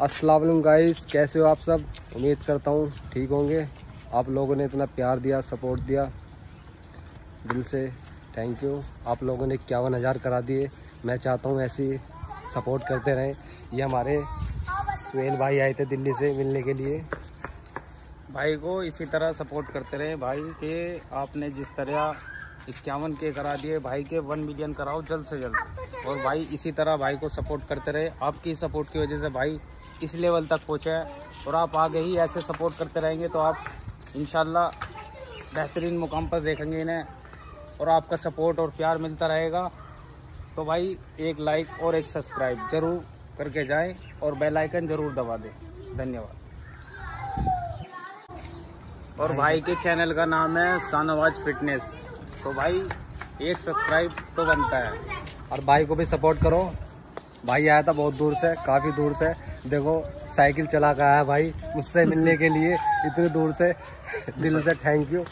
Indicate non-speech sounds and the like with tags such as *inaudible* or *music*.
वालेकुम गाइस, कैसे हो आप सब? उम्मीद करता हूँ ठीक होंगे। आप लोगों ने इतना प्यार दिया, सपोर्ट दिया, दिल से। थैंक यू आप लोगों ने इक्यावन हज़ार करा दिए। मैं चाहता हूँ ऐसी सपोर्ट करते रहें। ये हमारे सुहेल भाई आए थे दिल्ली से मिलने के लिए। भाई को इसी तरह सपोर्ट करते रहे। भाई के आपने जिस तरह इक्यावन के करा दिए, भाई के वन मिलियन कराओ जल्द से जल्द। और भाई इसी तरह भाई को सपोर्ट करते रहे। आपकी सपोर्ट की वजह से भाई इस लेवल तक पहुँचे हैं। और आप आगे ही ऐसे सपोर्ट करते रहेंगे तो आप इन बेहतरीन मुकाम पर देखेंगे इन्हें और आपका सपोर्ट और प्यार मिलता रहेगा। तो भाई एक लाइक और एक सब्सक्राइब ज़रूर करके जाएँ और बेल आइकन ज़रूर दबा दें। धन्यवाद। और भाई के चैनल का नाम है शाहनवाज फिटनेस तो भाई एक सब्सक्राइब तो बनता है। और भाई को भी सपोर्ट करो। भाई आया था बहुत दूर से, काफ़ी दूर से। देखो, साइकिल चला कर आया भाई मुझसे मिलने के लिए इतने दूर से। *laughs* दिल से थैंक यू